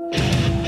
you